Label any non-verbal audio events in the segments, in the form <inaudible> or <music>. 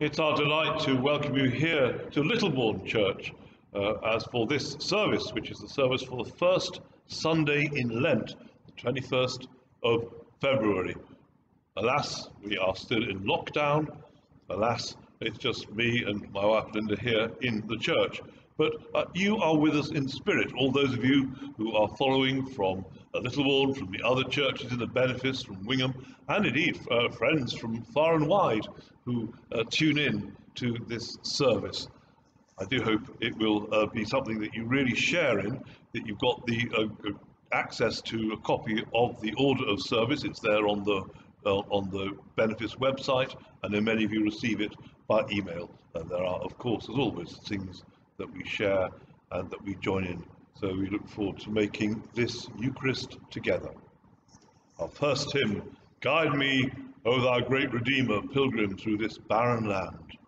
It's our delight to welcome you here to Littlebourne Church uh, as for this service, which is the service for the first Sunday in Lent, the 21st of February. Alas, we are still in lockdown. Alas, it's just me and my wife Linda here in the church. But uh, you are with us in spirit, all those of you who are following from uh, from the other churches in the benefice, from Wingham, and indeed uh, friends from far and wide who uh, tune in to this service. I do hope it will uh, be something that you really share in, that you've got the uh, access to a copy of the order of service. It's there on the on the Benefice website, and then many of you receive it by email. And there are, of course, as always, things that we share and that we join in. So we look forward to making this Eucharist together. Our first hymn, Guide me, O thou great Redeemer, pilgrim through this barren land.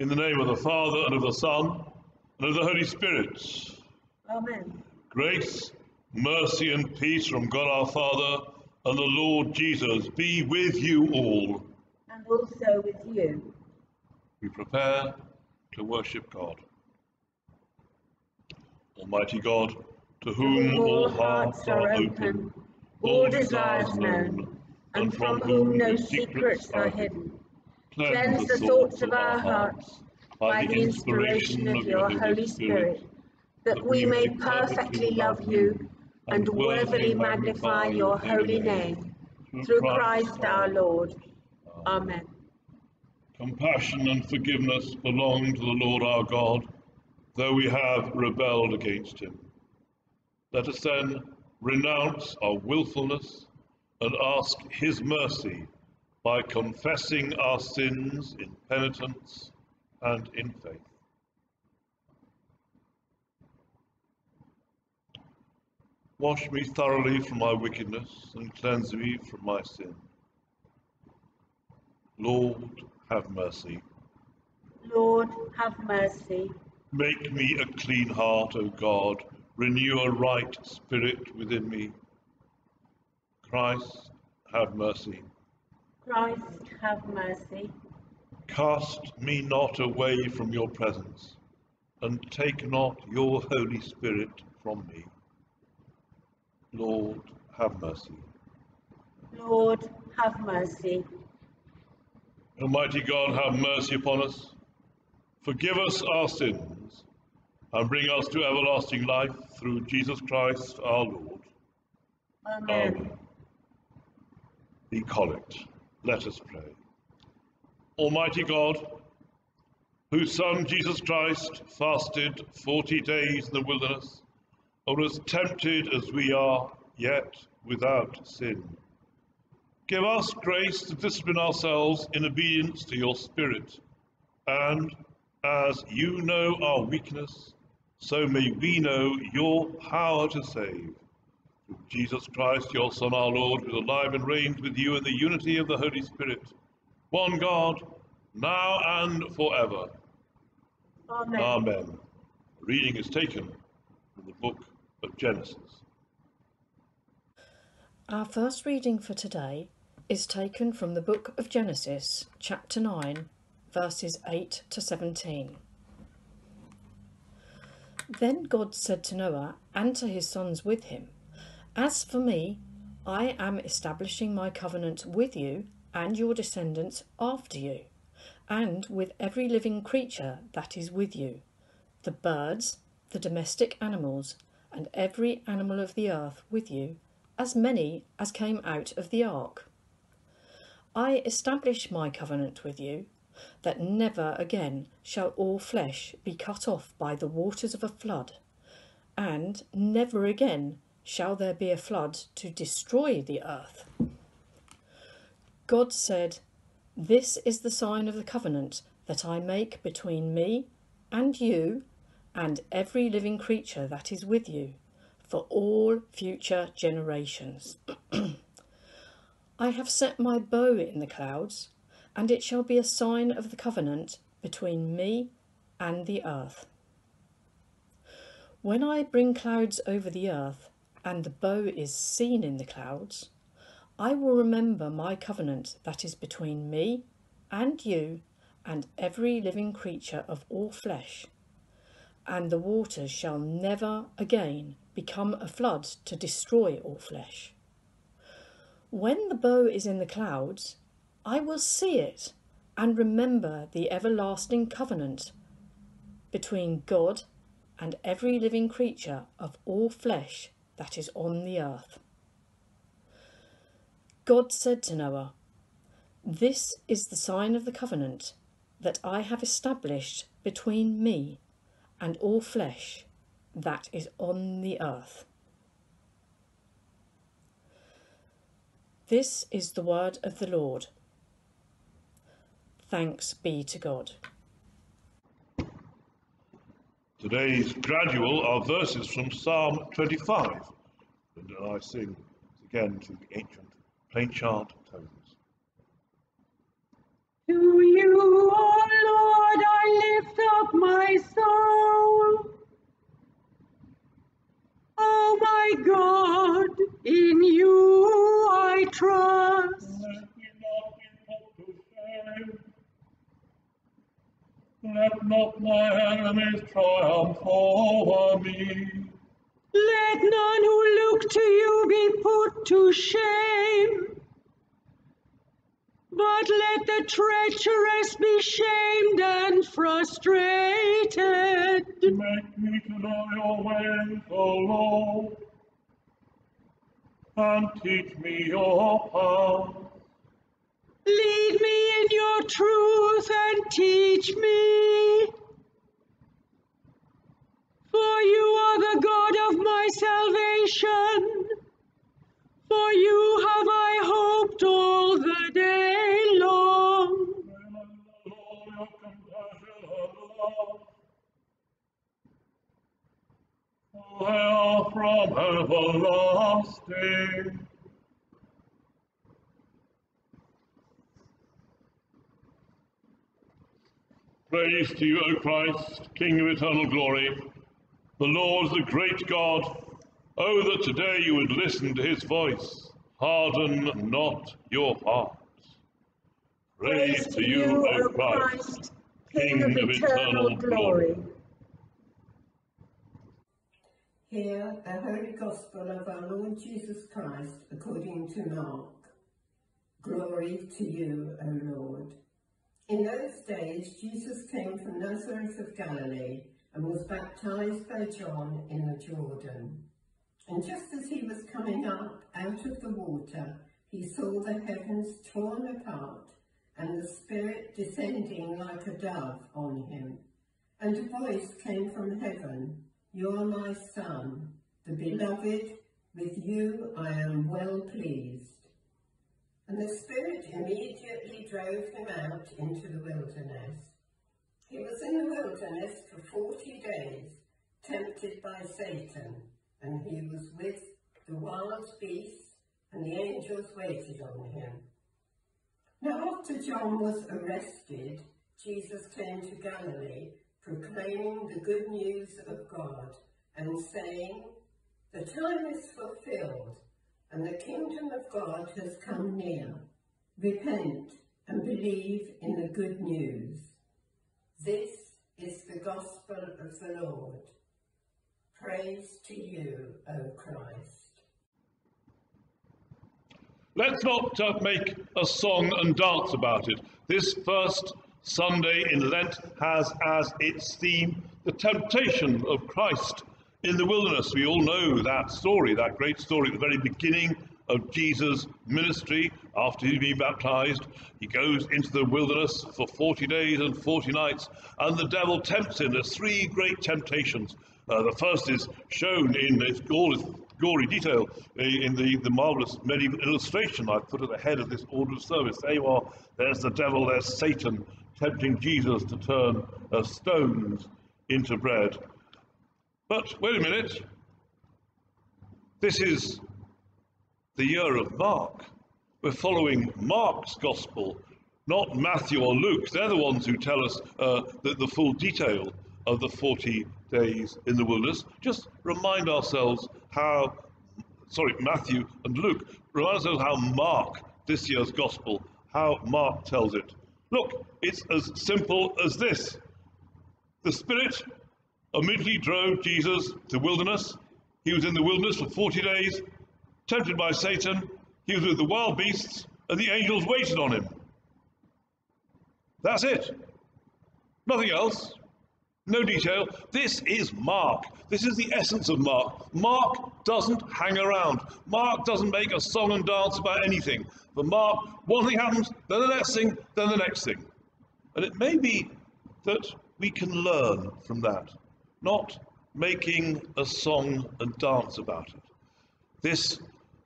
In the name of the Father, and of the Son, and of the Holy Spirit. Amen. Grace, mercy, and peace from God our Father and the Lord Jesus be with you all. And also with you. We prepare to worship God. Almighty God, to whom all hearts are open, all desires known, and from whom no secrets are hidden. Cleanse the thoughts of our hearts by the inspiration of your Holy Spirit, that we may perfectly love you and worthily magnify your holy name. Through Christ our Lord. Amen. Compassion and forgiveness belong to the Lord our God, though we have rebelled against him. Let us then renounce our willfulness and ask his mercy by confessing our sins in penitence and in faith. Wash me thoroughly from my wickedness and cleanse me from my sin. Lord, have mercy. Lord, have mercy. Make me a clean heart, O God. renew a right spirit within me. Christ, have mercy. Christ, have mercy. Cast me not away from your presence, and take not your Holy Spirit from me. Lord, have mercy. Lord, have mercy. Almighty God, have mercy upon us. Forgive us our sins, and bring us to everlasting life through Jesus Christ our Lord. Amen. The Collect. Let us pray. Almighty God, whose Son Jesus Christ fasted forty days in the wilderness, and was tempted as we are, yet without sin. Give us grace to discipline ourselves in obedience to your Spirit, and as you know our weakness, so may we know your power to save. Through Jesus Christ, your Son, our Lord, who is alive and reigns with you in the unity of the Holy Spirit, one God, now and forever. Amen. Amen. Reading is taken from the book of Genesis. Our first reading for today is taken from the book of Genesis, chapter 9, verses 8 to 17. Then God said to Noah and to his sons with him, As for me, I am establishing my covenant with you and your descendants after you, and with every living creature that is with you, the birds, the domestic animals, and every animal of the earth with you, as many as came out of the ark. I establish my covenant with you, that never again shall all flesh be cut off by the waters of a flood, and never again shall there be a flood to destroy the earth. God said, This is the sign of the covenant that I make between me and you and every living creature that is with you for all future generations. <clears throat> I have set my bow in the clouds, and it shall be a sign of the covenant between me and the earth. When I bring clouds over the earth, and the bow is seen in the clouds, I will remember my covenant that is between me and you and every living creature of all flesh, and the waters shall never again become a flood to destroy all flesh. When the bow is in the clouds, I will see it and remember the everlasting covenant between God and every living creature of all flesh that is on the earth. God said to Noah, This is the sign of the covenant that I have established between me and all flesh that is on the earth. This is the word of the Lord. Thanks be to God. Today's gradual are verses from Psalm 25, and I sing again to the ancient plain chant tones. To you, O Lord, I lift up my soul. Oh my God, in you I trust. Let not my enemies triumph over me. Let none who look to you be put to shame. But let the treacherous be shamed and frustrated. Make me to know your ways, O Lord, and teach me your path. Lead me in your truth and teach me. For you are the God of my salvation. For you have I hoped all the day long. Remember, Lord, your compassion and love. For they are from everlasting. Praise to you, O Christ, King of eternal glory. The Lord a great God. Oh, that today you would listen to his voice. Harden not your hearts. Praise to you, O Christ, King of eternal glory. Hear the Holy Gospel of our Lord Jesus Christ according to Mark. Glory to you, O Lord. In those days, Jesus came from Nazareth of Galilee and was baptized by John in the Jordan. And just as he was coming up out of the water, he saw the heavens torn apart and the Spirit descending like a dove on him. And a voice came from heaven, You are my Son, the beloved, with you I am well pleased. And the Spirit immediately drove him out into the wilderness. He was in the wilderness for forty days, tempted by Satan, and he was with the wild beasts, and the angels waited on him. Now after John was arrested, Jesus came to Galilee, proclaiming the good news of God, and saying, The time is fulfilled, and the kingdom of God has come near. Repent and believe in the good news. This is the gospel of the Lord. Praise to you, O Christ. Let's not uh, make a song and dance about it. This first Sunday in Lent has as its theme the temptation of Christ in the wilderness. We all know that story, that great story at the very beginning of Jesus' ministry after he's been baptized. He goes into the wilderness for 40 days and 40 nights, and the devil tempts him. There's three great temptations. Uh, the first is shown in its its gory detail in the, the marvelous medieval illustration I put at the head of this order of service. There you are, there's the devil, there's Satan tempting Jesus to turn uh, stones into bread. But wait a minute, this is the year of Mark. We're following Mark's gospel, not Matthew or Luke. They're the ones who tell us uh, the, the full detail of the 40 days in the wilderness. Just remind ourselves how, sorry, Matthew and Luke, remind ourselves how Mark, this year's gospel, how Mark tells it. Look, it's as simple as this. The Spirit immediately drove Jesus to the wilderness. He was in the wilderness for 40 days, tempted by Satan. He was with the wild beasts, and the angels waited on him. That's it. Nothing else. No detail. This is Mark. This is the essence of Mark. Mark doesn't hang around. Mark doesn't make a song and dance about anything. For Mark, one thing happens, then the next thing, then the next thing. And it may be that we can learn from that, not making a song and dance about it. This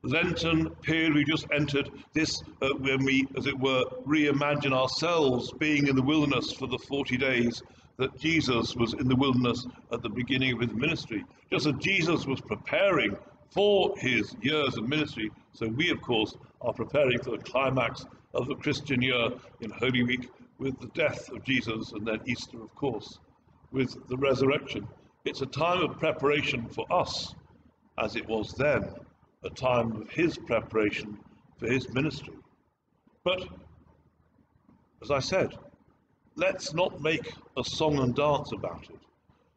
Lenten period we just entered, this uh, when we, as it were, reimagine ourselves being in the wilderness for the 40 days that Jesus was in the wilderness at the beginning of his ministry. Just as Jesus was preparing for his years of ministry, so we, of course, are preparing for the climax of the Christian year in Holy Week with the death of Jesus and then Easter, of course, with the resurrection. It's a time of preparation for us, as it was then, a time of his preparation for his ministry. But, as I said, let's not make a song and dance about it.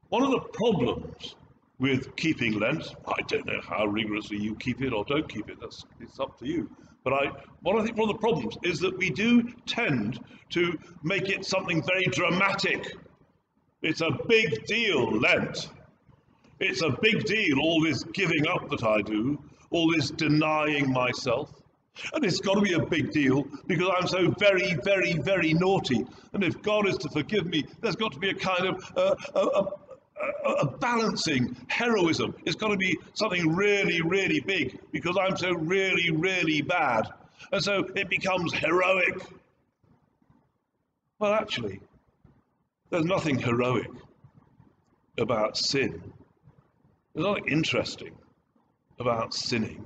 One of the problems with keeping Lent, I don't know how rigorously you keep it or don't keep it, that's it's up to you. But I, what I think one of the problems is that we do tend to make it something very dramatic. It's a big deal, Lent. It's a big deal, all this giving up that I do, all this denying myself. And it's got to be a big deal because I'm so very, very, very naughty. And if God is to forgive me, there's got to be a kind of uh, a, a, a, balancing heroism. It's got to be something really, really big because I'm so really, really bad. And so it becomes heroic. Well, actually, there's nothing heroic about sin. There's nothing interesting about sinning.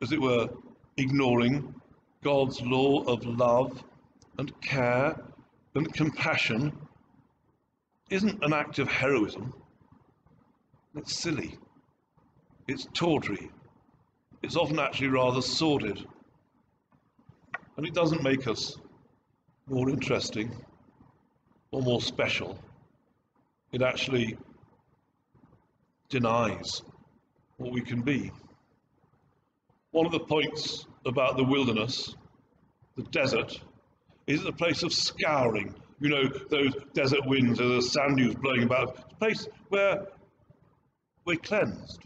As it were, ignoring God's law of love and care and compassion isn't an act of heroism. It's silly. It's tawdry. It's often actually rather sordid. And it doesn't make us more interesting or more special. It actually denies what we can be. One of the points about the wilderness, the desert, is a place of scouring. You know, those desert winds or the sand dunes blowing about. It's a place where we're cleansed.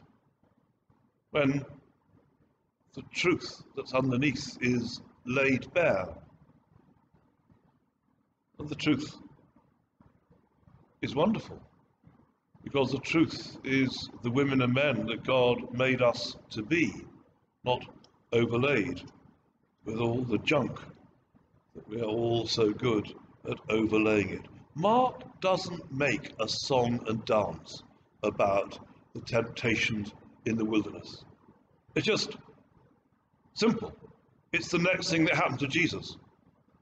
When the truth that's underneath is laid bare. The truth is wonderful because the truth is the women and men that God made us to be, not overlaid with all the junk that we are all so good at overlaying it. Mark doesn't make a song and dance about the temptations in the wilderness. It's just simple. It's the next thing that happened to Jesus.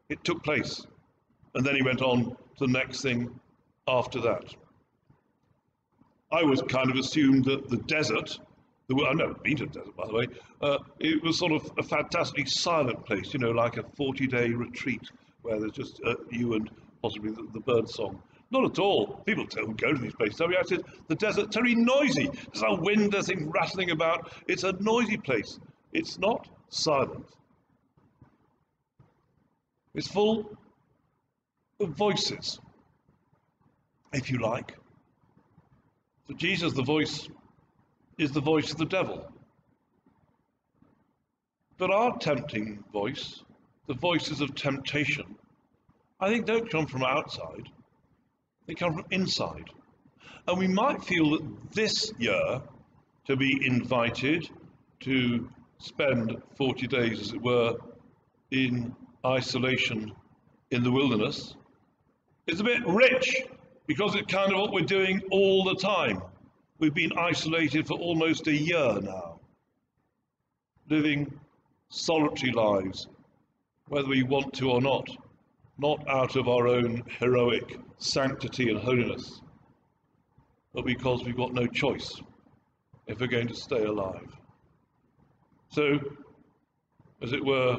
It took place. And then he went on to the next thing after that. I was kind of assumed that the desert, the, I've never been to the desert, by the way, uh, it was sort of a fantastically silent place, you know, like a 40 day retreat where there's just uh, you and possibly the, the bird song. Not at all. People don't go to these places. Tell me, I said, the desert, very noisy. There's a wind, there's things rattling about. It's a noisy place. It's not silent. It's full voices, if you like. For Jesus, the voice is the voice of the devil. But our tempting voice, the voices of temptation, I think don't come from outside, they come from inside. And we might feel that this year, to be invited to spend 40 days, as it were, in isolation in the wilderness, is a bit rich because it's kind of what we're doing all the time. We've been isolated for almost a year now, living solitary lives, whether we want to or not, not out of our own heroic sanctity and holiness, but because we've got no choice if we're going to stay alive. So, as it were,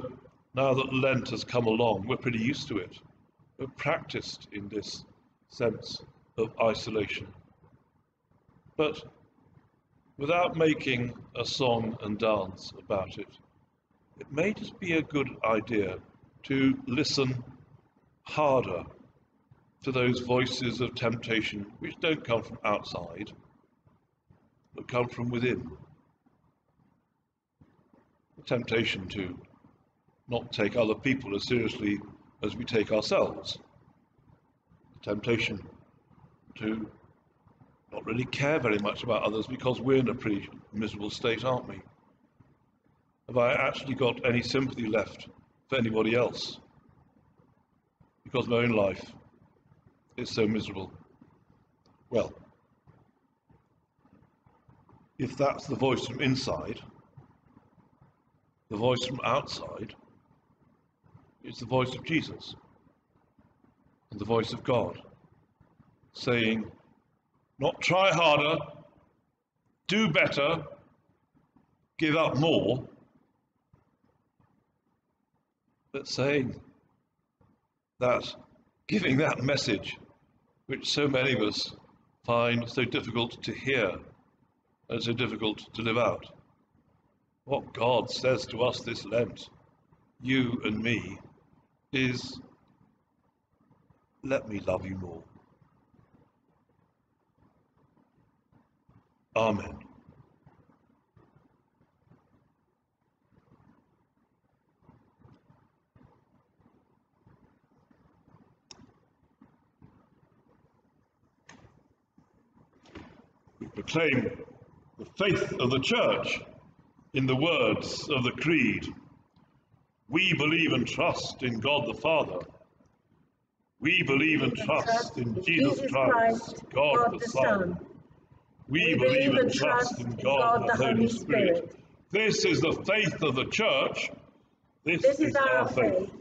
now that Lent has come along, we're pretty used to it. Practiced in this sense of isolation. But without making a song and dance about it, it may just be a good idea to listen harder to those voices of temptation which don't come from outside, but come from within. The temptation to not take other people as seriously as we take ourselves. The temptation to not really care very much about others because we're in a pretty miserable state, aren't we? Have I actually got any sympathy left for anybody else? Because my own life is so miserable. Well, if that's the voice from inside, the voice from outside is the voice of Jesus and the voice of God saying, not try harder, do better, give up more, but saying that, giving that message which so many of us find so difficult to hear and so difficult to live out. What God says to us this Lent, you and me, is let me love you more. Amen. We proclaim the faith of the Church in the words of the Creed. We believe and trust in God the Father. We believe and trust in Jesus Christ, God the Son. We believe and trust in God the Holy Spirit. This is the faith of the Church. This, This is our faith.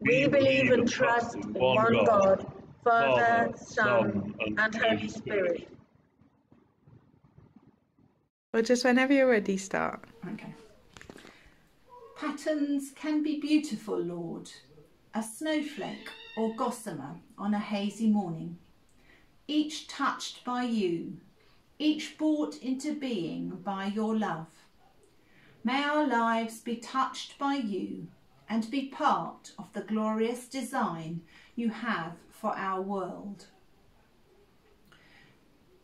We believe and trust in one God, Father, Father, Son, Son, and Holy Spirit. Or just whenever you're ready, start. Okay. Patterns can be beautiful, Lord, a snowflake or gossamer on a hazy morning, each touched by you, each brought into being by your love. May our lives be touched by you and be part of the glorious design you have for our world.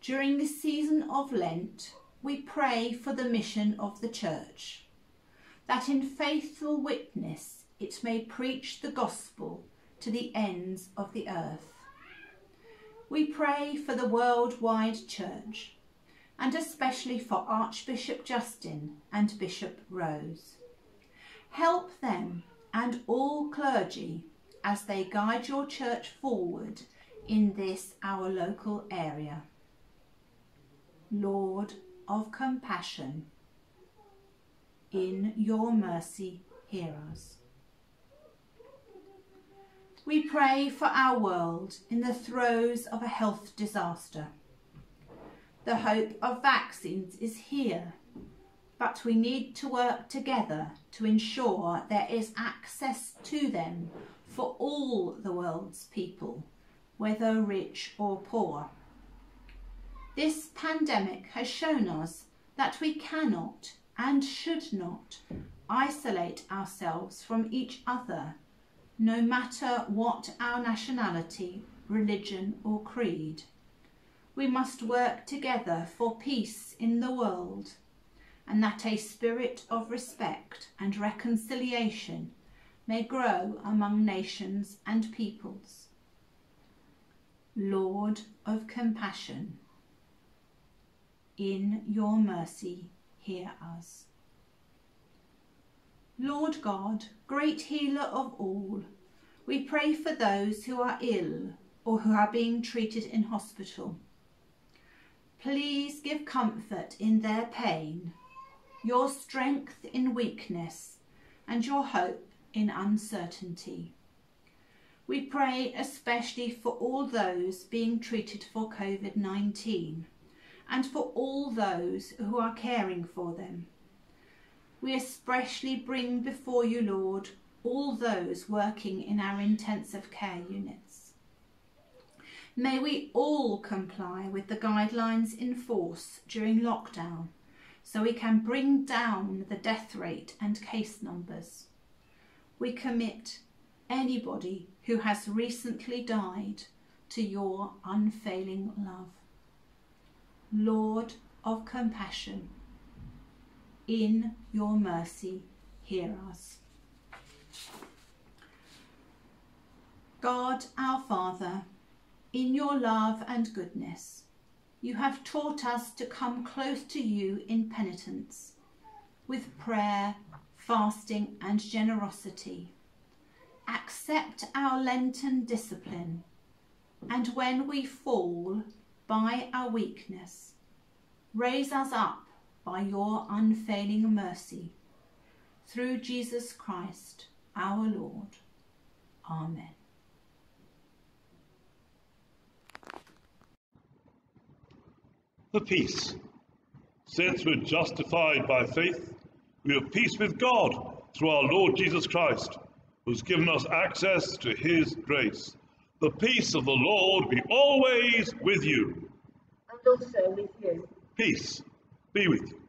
During this season of Lent, we pray for the mission of the Church, that in faithful witness it may preach the gospel to the ends of the earth. We pray for the worldwide Church, and especially for Archbishop Justin and Bishop Rose. Help them and all clergy as they guide your church forward in this our local area. Lord of compassion, in your mercy hear us. We pray for our world in the throes of a health disaster. The hope of vaccines is here, but we need to work together to ensure there is access to them for all the world's people, whether rich or poor. This pandemic has shown us that we cannot and should not isolate ourselves from each other, no matter what our nationality, religion or creed. We must work together for peace in the world and that a spirit of respect and reconciliation may grow among nations and peoples. Lord of compassion, in your mercy hear us. Lord God, great healer of all, we pray for those who are ill or who are being treated in hospital. Please give comfort in their pain, your strength in weakness, and your hope in uncertainty. We pray especially for all those being treated for COVID 19 and for all those who are caring for them. We especially bring before you, Lord, all those working in our intensive care units. May we all comply with the guidelines in force during lockdown so we can bring down the death rate and case numbers. We commit anybody who has recently died to your unfailing love. Lord of compassion, in your mercy hear us. God our Father, in your love and goodness, you have taught us to come close to you in penitence, with prayer, fasting, and generosity. Accept our Lenten discipline, and when we fall by our weakness, raise us up by your unfailing mercy. Through Jesus Christ our Lord. Amen. the peace. Since we're justified by faith, we have peace with God through our Lord Jesus Christ, who's given us access to his grace. The peace of the Lord be always with you. And also with you. Peace be with you.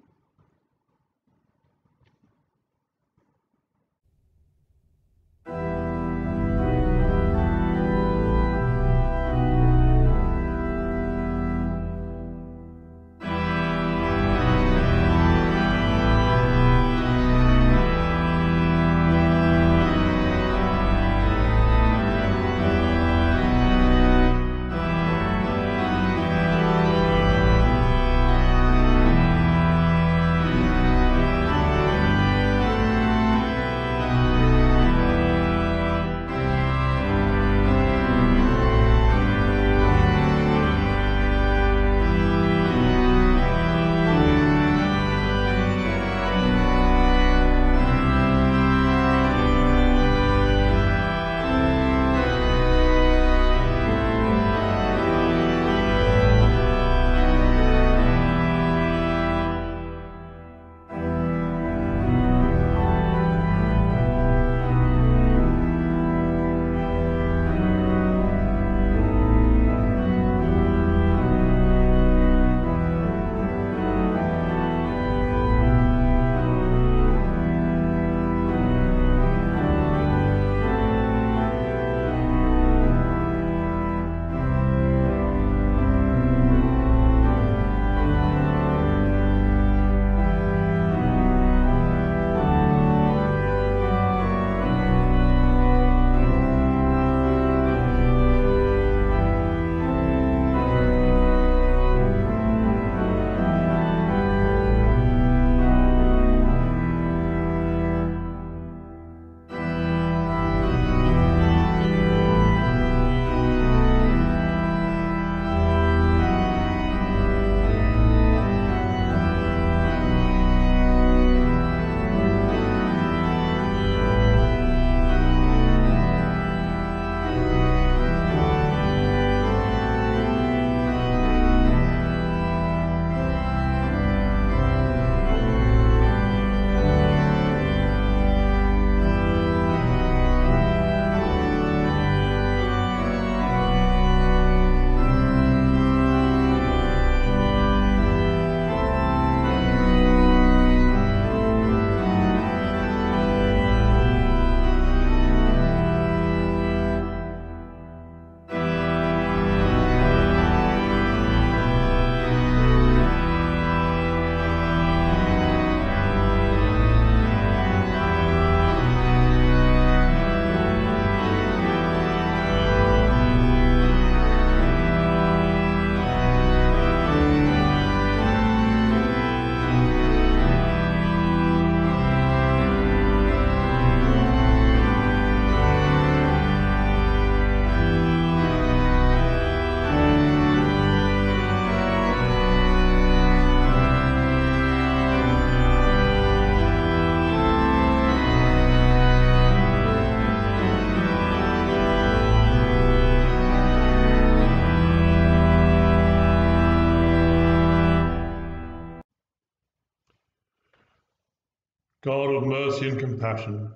Of mercy and compassion,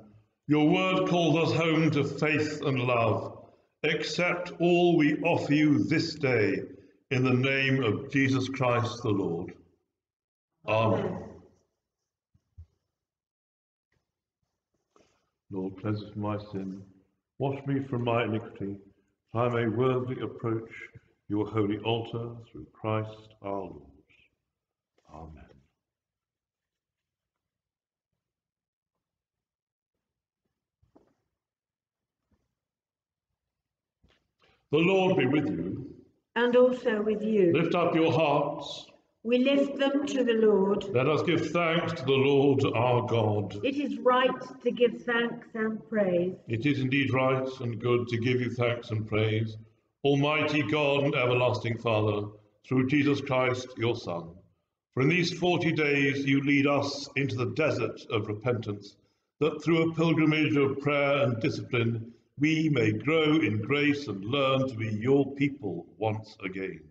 your word calls us home to faith and love. Accept all we offer you this day in the name of Jesus Christ the Lord. Amen. Lord, cleanse me from my sin, wash me from my iniquity, that I may worthily approach your holy altar through Christ our Lord. Amen. The Lord be with you. and also with you. Lift up your hearts. We lift them to the Lord. Let us give thanks to the Lord our God. It is right to give thanks and praise. It is indeed right and good to give you thanks and praise, Almighty God and everlasting Father, through Jesus Christ, your Son. For in these forty days you lead us into the desert of repentance, that through a pilgrimage of prayer and discipline we may grow in grace and learn to be your people once again.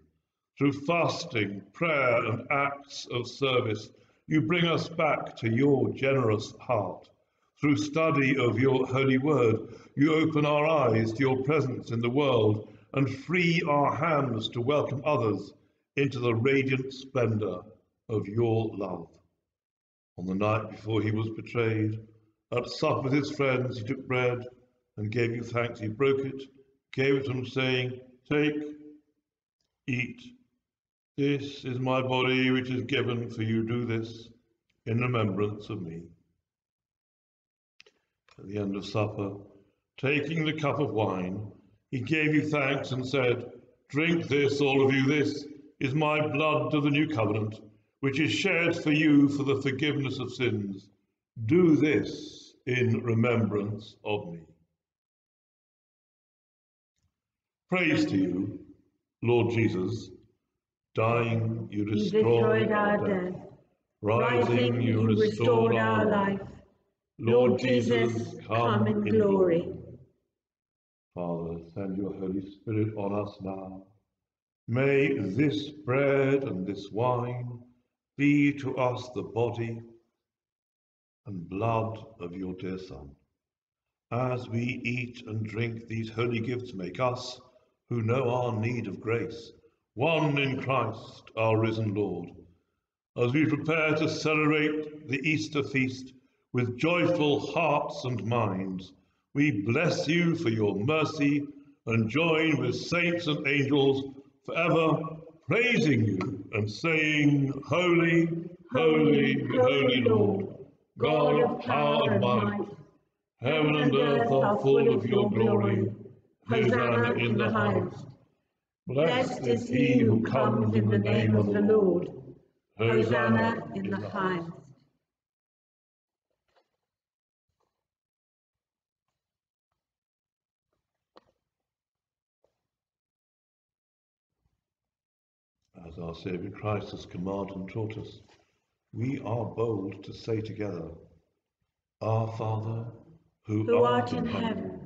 Through fasting, prayer, and acts of service, you bring us back to your generous heart. Through study of your holy word, you open our eyes to your presence in the world and free our hands to welcome others into the radiant splendor of your love. On the night before he was betrayed, at supper with his friends, he took bread and gave you thanks. He broke it, gave it to them, saying, Take, eat. This is my body, which is given for you. Do this in remembrance of me. At the end of supper, taking the cup of wine, he gave you thanks and said, Drink this, all of you. This is my blood of the new covenant, which is shed for you for the forgiveness of sins. Do this in remembrance of me. Praise to you, Lord Jesus. Dying, you destroyed, destroyed our death. Rising, you restored our life. Lord Jesus, come in glory. Father, send your Holy Spirit on us now. May this bread and this wine be to us the body and blood of your dear Son. As we eat and drink these holy gifts, make us, who know our need of grace, one in Christ, our risen Lord. As we prepare to celebrate the Easter feast with joyful hearts and minds, we bless you for your mercy and join with saints and angels forever praising you and saying, Holy, holy, holy Lord, God of power and might, heaven and earth are full of your glory. Hosanna in the highest. Blessed is he who comes in the name of the Lord. Hosanna in the highest. As our Saviour Christ has commanded and taught us, we are bold to say together, Our Father, who, Who art in heaven,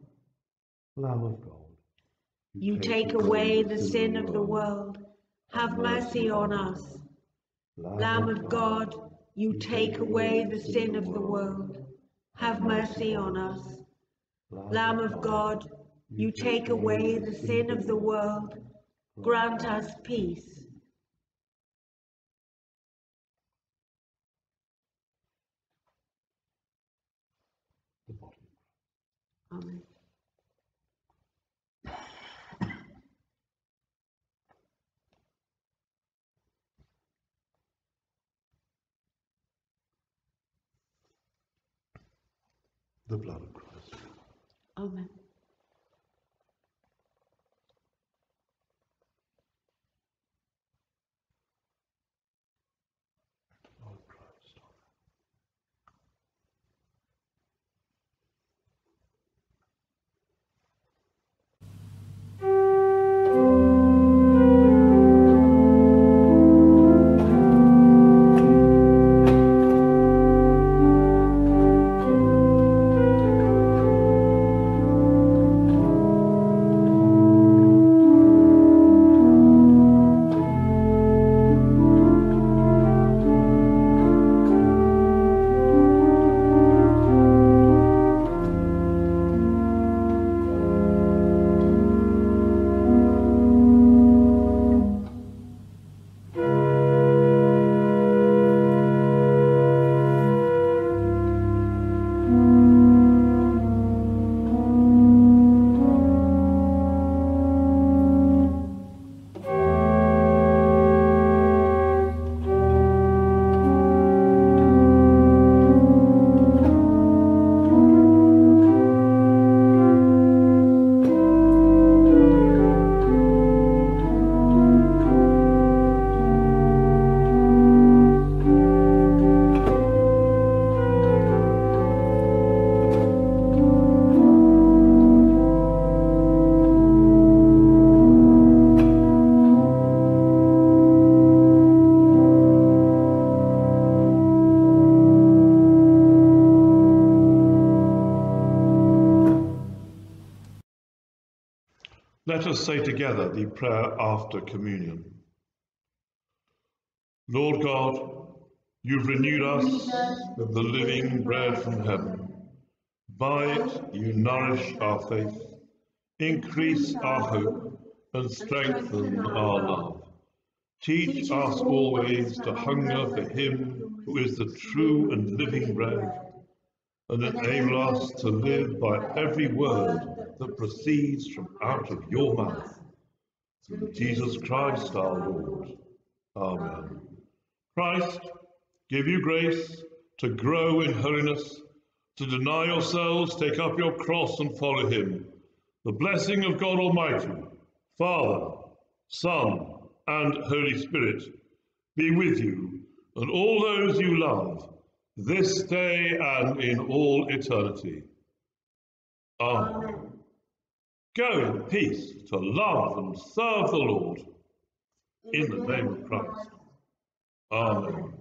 Lamb of God. You take away the sin of the world. Have mercy on us. Lamb of God, you take away the sin of the world. Have mercy on us. Lamb of God, you take away the sin of the world. Grant us peace. Amen. The blood of Christ. Amen. Us say together the prayer after communion. Lord God, you've renewed us with the living bread from heaven. By it you nourish our faith, increase our hope, and strengthen our love. Teach us always to hunger for him who is the true and living bread, and enable us to live by every word that proceeds from out of your mouth. Through Jesus Christ our Lord. Amen. Christ, give you grace to grow in holiness, to deny yourselves, take up your cross and follow him. The blessing of God Almighty, Father, Son, and Holy Spirit be with you and all those you love this day and in all eternity. Amen. Go in peace to love and serve the Lord in the name of Christ. Amen.